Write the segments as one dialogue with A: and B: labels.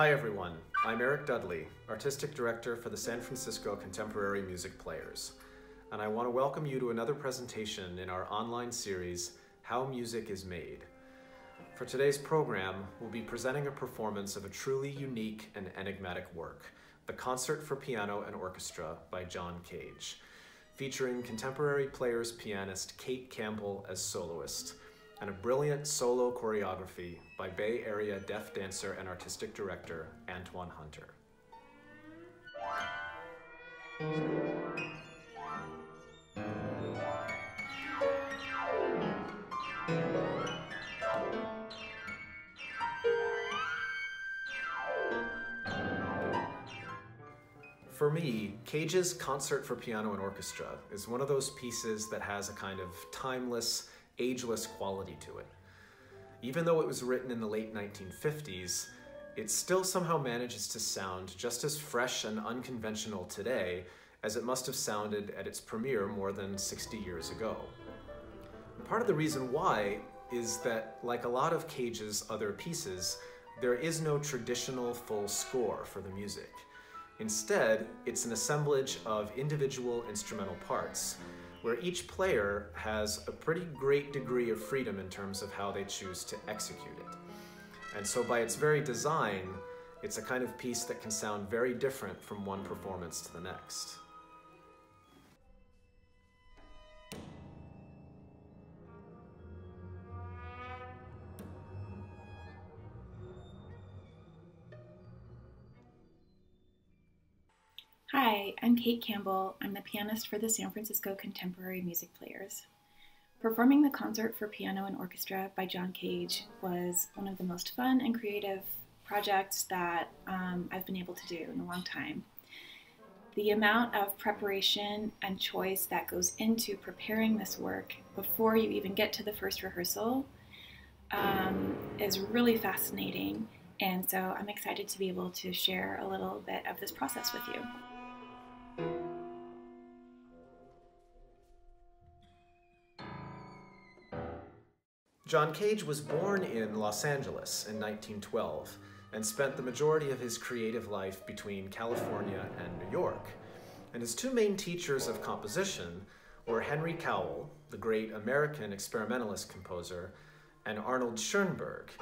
A: Hi everyone, I'm Eric Dudley, Artistic Director for the San Francisco Contemporary Music Players, and I want to welcome you to another presentation in our online series, How Music is Made. For today's program, we'll be presenting a performance of a truly unique and enigmatic work, The Concert for Piano and Orchestra by John Cage, featuring contemporary players pianist Kate Campbell as soloist, and a brilliant solo choreography by Bay Area deaf dancer and artistic director Antoine Hunter. For me, Cage's Concert for Piano and Orchestra is one of those pieces that has a kind of timeless, ageless quality to it. Even though it was written in the late 1950s, it still somehow manages to sound just as fresh and unconventional today as it must have sounded at its premiere more than 60 years ago. Part of the reason why is that, like a lot of Cage's other pieces, there is no traditional full score for the music. Instead, it's an assemblage of individual instrumental parts, where each player has a pretty great degree of freedom in terms of how they choose to execute it. And so by its very design, it's a kind of piece that can sound very different from one performance to the next.
B: Hi, I'm Kate Campbell. I'm the pianist for the San Francisco Contemporary Music Players. Performing the concert for piano and orchestra by John Cage was one of the most fun and creative projects that um, I've been able to do in a long time. The amount of preparation and choice that goes into preparing this work before you even get to the first rehearsal um, is really fascinating. And so I'm excited to be able to share a little bit of this process with you.
A: John Cage was born in Los Angeles in 1912 and spent the majority of his creative life between California and New York. And his two main teachers of composition were Henry Cowell, the great American experimentalist composer, and Arnold Schoenberg,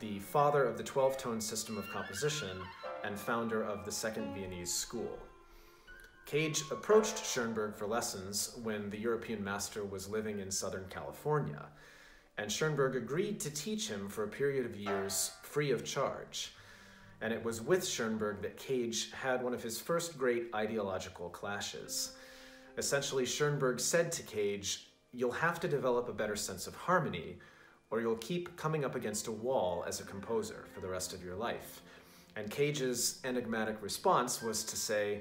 A: the father of the 12-tone system of composition and founder of the Second Viennese School. Cage approached Schoenberg for lessons when the European master was living in Southern California, and Schoenberg agreed to teach him for a period of years free of charge. And it was with Schoenberg that Cage had one of his first great ideological clashes. Essentially, Schoenberg said to Cage, You'll have to develop a better sense of harmony, or you'll keep coming up against a wall as a composer for the rest of your life. And Cage's enigmatic response was to say,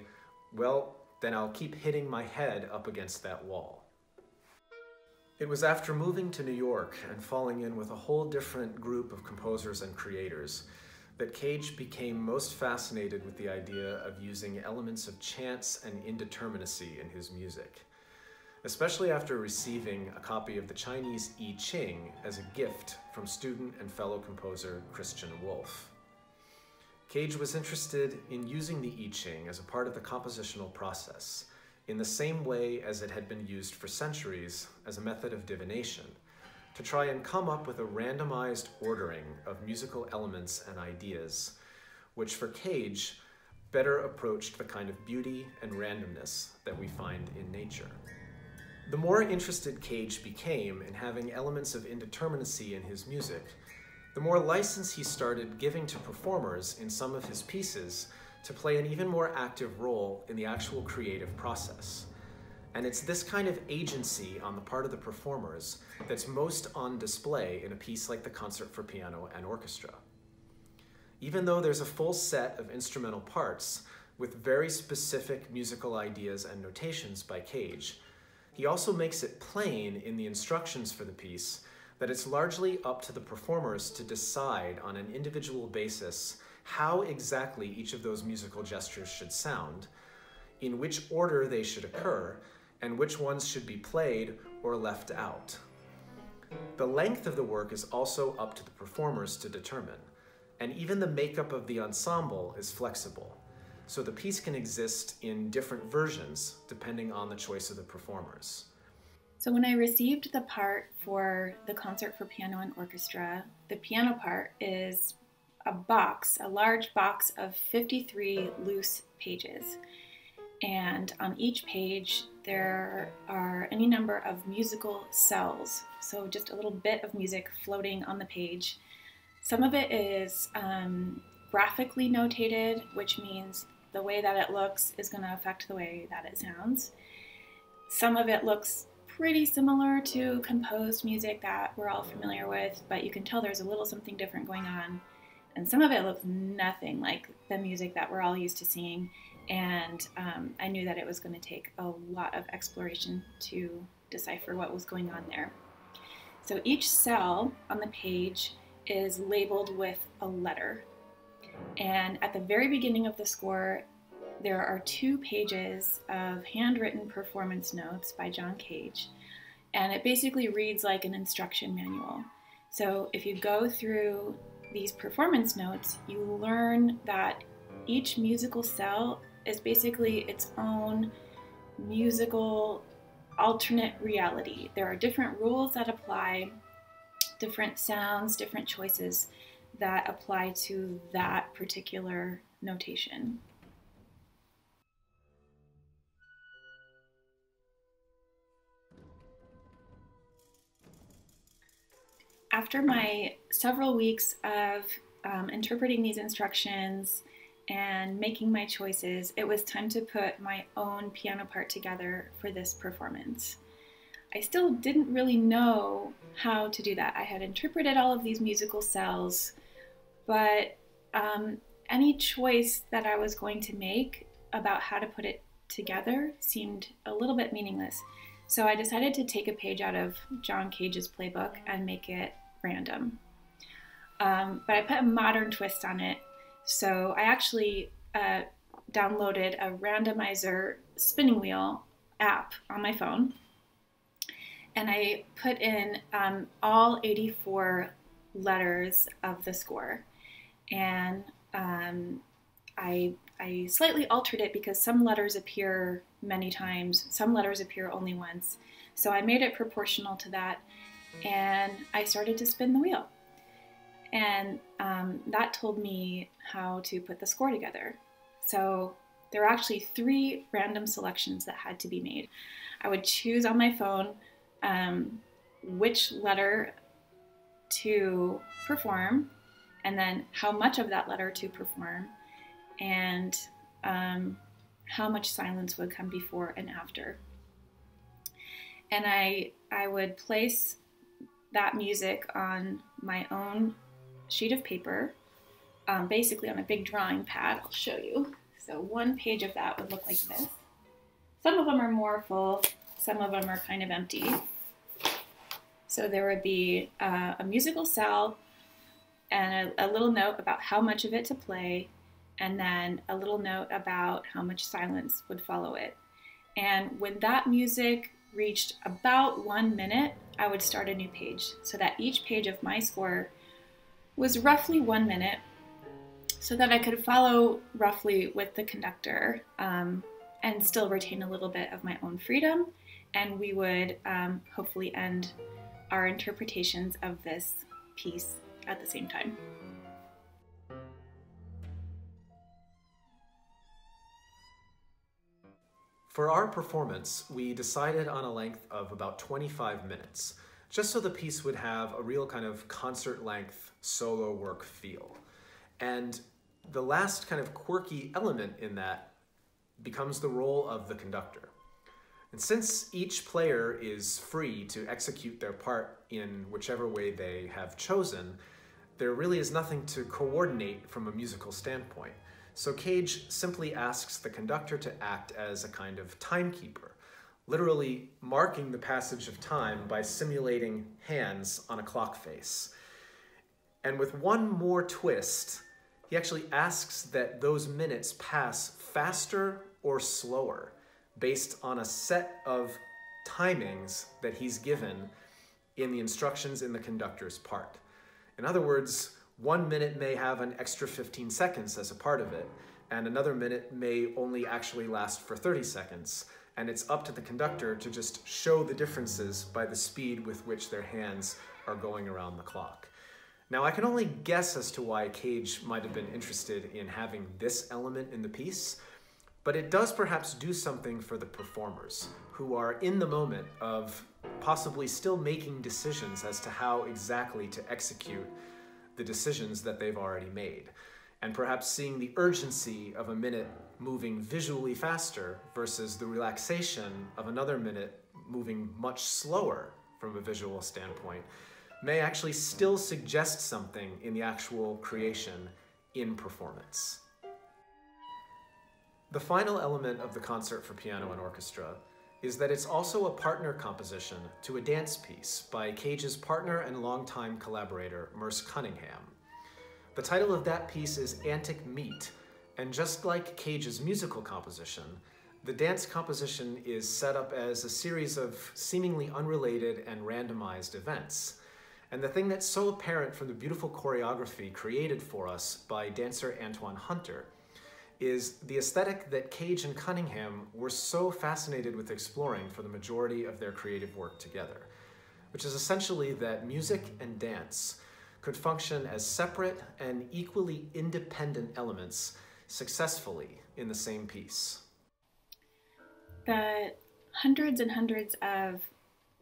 A: Well, then I'll keep hitting my head up against that wall. It was after moving to New York and falling in with a whole different group of composers and creators that Cage became most fascinated with the idea of using elements of chance and indeterminacy in his music, especially after receiving a copy of the Chinese I Ching as a gift from student and fellow composer Christian Wolff. Cage was interested in using the I Ching as a part of the compositional process, in the same way as it had been used for centuries as a method of divination, to try and come up with a randomized ordering of musical elements and ideas, which for Cage better approached the kind of beauty and randomness that we find in nature. The more interested Cage became in having elements of indeterminacy in his music, the more license he started giving to performers in some of his pieces to play an even more active role in the actual creative process. And it's this kind of agency on the part of the performers that's most on display in a piece like the Concert for Piano and Orchestra. Even though there's a full set of instrumental parts with very specific musical ideas and notations by Cage, he also makes it plain in the instructions for the piece that it's largely up to the performers to decide on an individual basis how exactly each of those musical gestures should sound, in which order they should occur, and which ones should be played or left out. The length of the work is also up to the performers to determine, and even the makeup of the ensemble is flexible. So the piece can exist in different versions depending on the choice of the performers.
B: So when I received the part for the concert for piano and orchestra, the piano part is a box, a large box of 53 loose pages. And on each page, there are any number of musical cells. So just a little bit of music floating on the page. Some of it is um, graphically notated, which means the way that it looks is going to affect the way that it sounds. Some of it looks pretty similar to composed music that we're all familiar with, but you can tell there's a little something different going on. And some of it looks nothing like the music that we're all used to seeing. And um, I knew that it was going to take a lot of exploration to decipher what was going on there. So each cell on the page is labeled with a letter. And at the very beginning of the score, there are two pages of handwritten performance notes by John Cage, and it basically reads like an instruction manual. So if you go through these performance notes, you learn that each musical cell is basically its own musical alternate reality. There are different rules that apply, different sounds, different choices that apply to that particular notation. After my several weeks of um, interpreting these instructions and making my choices, it was time to put my own piano part together for this performance. I still didn't really know how to do that. I had interpreted all of these musical cells, but um, any choice that I was going to make about how to put it together seemed a little bit meaningless. So I decided to take a page out of John Cage's playbook and make it random. Um, but I put a modern twist on it. So I actually uh, downloaded a randomizer spinning wheel app on my phone. And I put in um, all 84 letters of the score. And um, I, I slightly altered it because some letters appear many times, some letters appear only once. So I made it proportional to that and I started to spin the wheel. And um, that told me how to put the score together. So there were actually three random selections that had to be made. I would choose on my phone um, which letter to perform, and then how much of that letter to perform, and um, how much silence would come before and after. And I, I would place that music on my own sheet of paper, um, basically on a big drawing pad. I'll show you. So one page of that would look like this. Some of them are more full, some of them are kind of empty. So there would be uh, a musical cell and a, a little note about how much of it to play, and then a little note about how much silence would follow it. And when that music reached about one minute, I would start a new page so that each page of my score was roughly one minute so that I could follow roughly with the conductor um, and still retain a little bit of my own freedom. And we would um, hopefully end our interpretations of this piece at the same time.
A: For our performance, we decided on a length of about 25 minutes, just so the piece would have a real kind of concert length solo work feel. And the last kind of quirky element in that becomes the role of the conductor. And since each player is free to execute their part in whichever way they have chosen, there really is nothing to coordinate from a musical standpoint. So Cage simply asks the conductor to act as a kind of timekeeper, literally marking the passage of time by simulating hands on a clock face. And with one more twist, he actually asks that those minutes pass faster or slower based on a set of timings that he's given in the instructions in the conductor's part. In other words, One minute may have an extra 15 seconds as a part of it, and another minute may only actually last for 30 seconds. And it's up to the conductor to just show the differences by the speed with which their hands are going around the clock. Now, I can only guess as to why Cage might have been interested in having this element in the piece, but it does perhaps do something for the performers who are in the moment of possibly still making decisions as to how exactly to execute the decisions that they've already made. And perhaps seeing the urgency of a minute moving visually faster versus the relaxation of another minute moving much slower from a visual standpoint may actually still suggest something in the actual creation in performance. The final element of the concert for piano and orchestra is that it's also a partner composition to a dance piece by Cage's partner and longtime collaborator, Merce Cunningham. The title of that piece is Antic Meet, and just like Cage's musical composition, the dance composition is set up as a series of seemingly unrelated and randomized events. And the thing that's so apparent from the beautiful choreography created for us by dancer Antoine Hunter is the aesthetic that Cage and Cunningham were so fascinated with exploring for the majority of their creative work together, which is essentially that music and dance could function as separate and equally independent elements successfully in the same piece.
B: The hundreds and hundreds of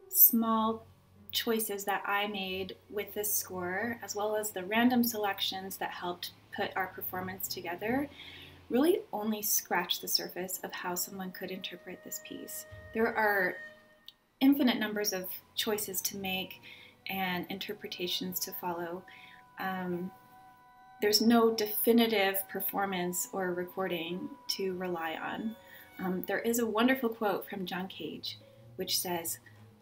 B: small choices that I made with this score, as well as the random selections that helped put our performance together, really only scratch the surface of how someone could interpret this piece. There are infinite numbers of choices to make and interpretations to follow. Um, there's no definitive performance or recording to rely on. Um, there is a wonderful quote from John Cage, which says,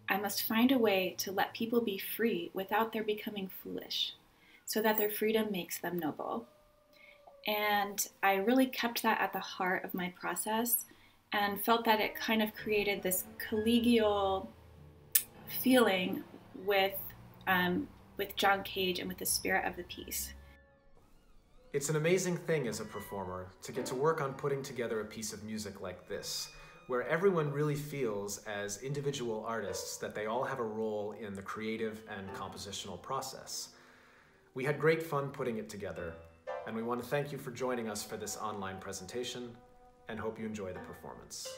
B: I must find a way to let people be free without their becoming foolish, so that their freedom makes them noble. And I really kept that at the heart of my process and felt that it kind of created this collegial feeling with, um, with John Cage and with the spirit of the piece.
A: It's an amazing thing as a performer to get to work on putting together a piece of music like this, where everyone really feels as individual artists that they all have a role in the creative and compositional process. We had great fun putting it together, and we want to thank you for joining us for this online presentation and hope you enjoy the performance.